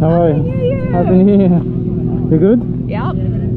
How are you? Happy New Year. You good? Yep.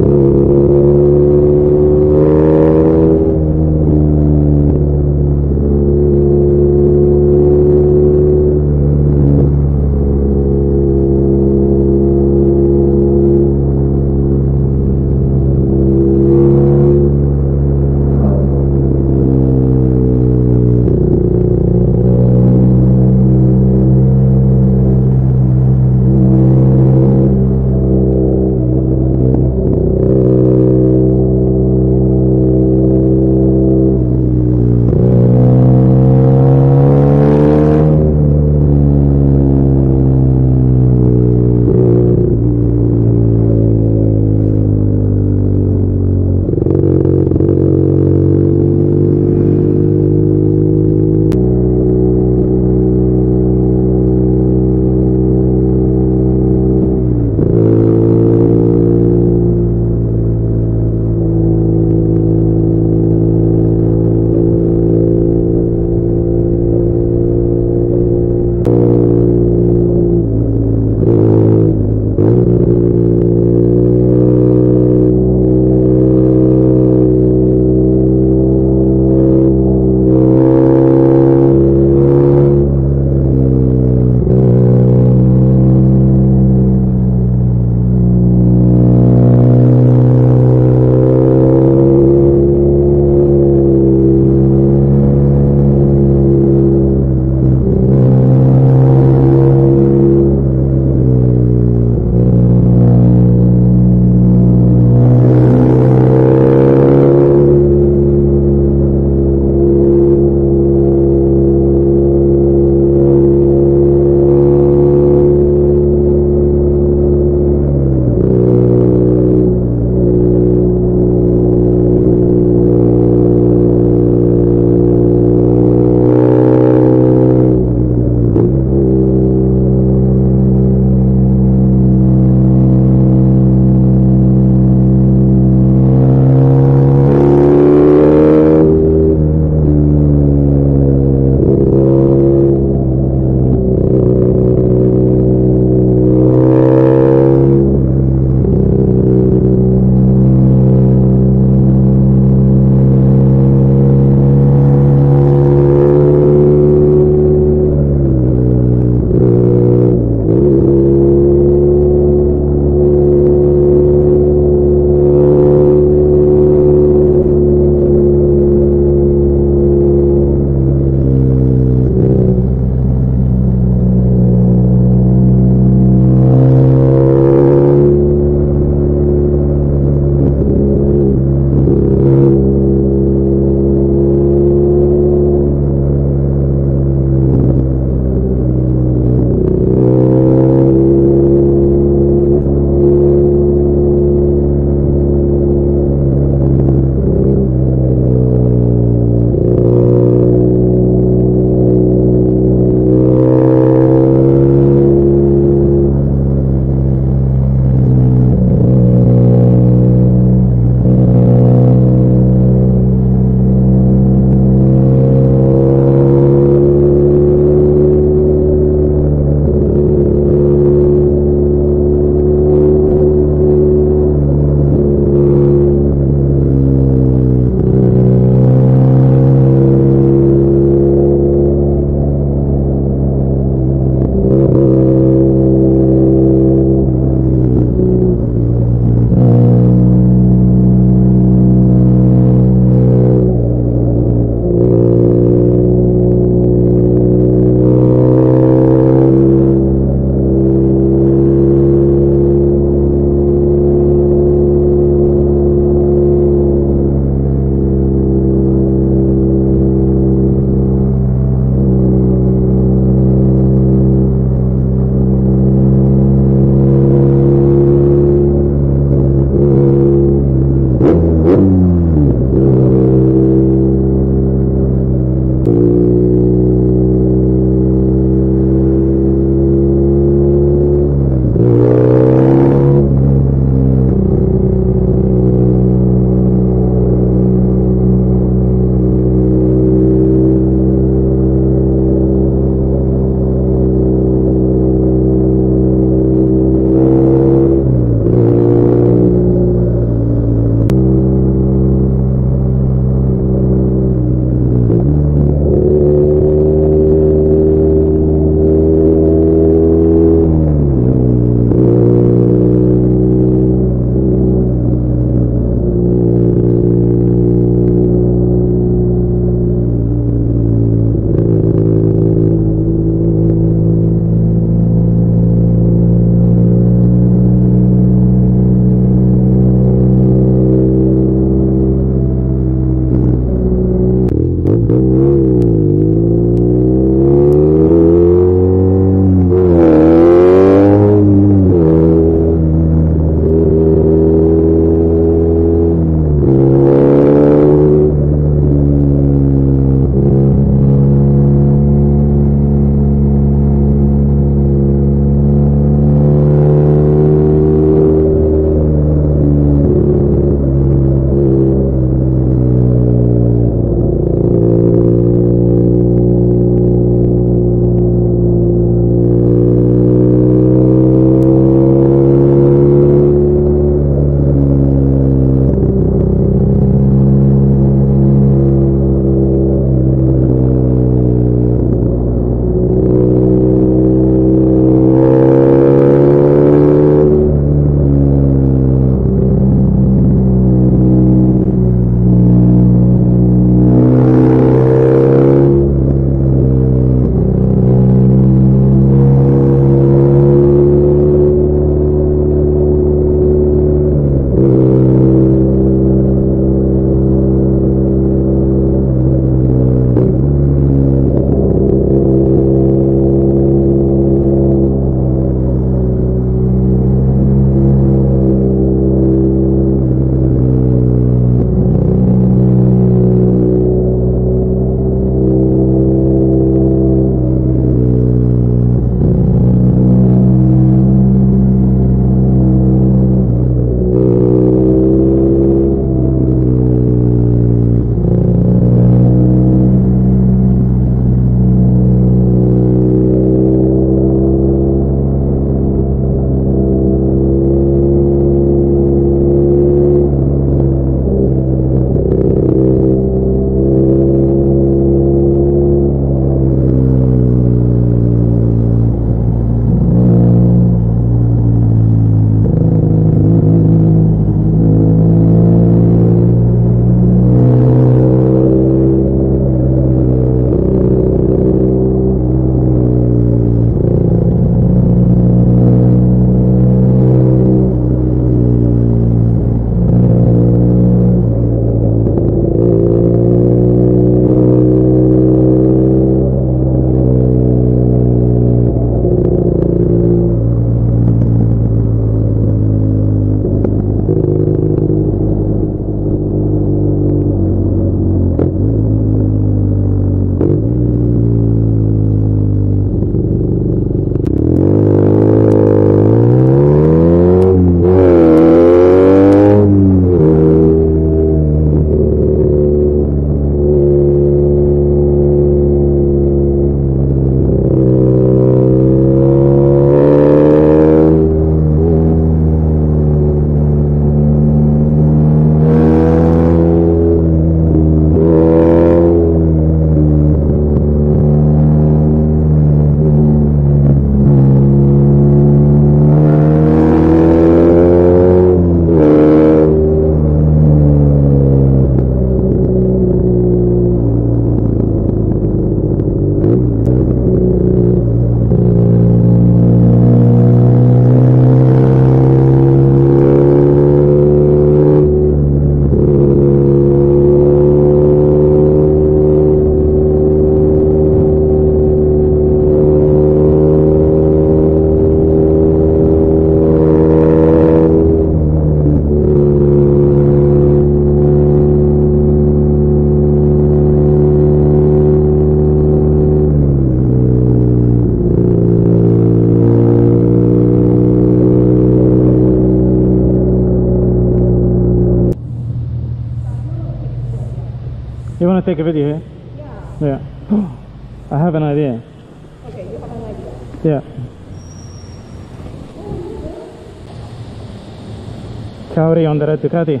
Kauri on the red Ducati.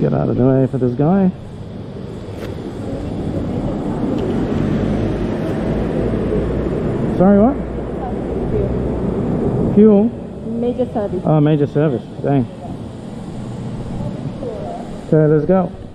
Get out of the way for this guy. Sorry, what? Fuel? Major service. Oh, major service. Dang. Okay, let's go.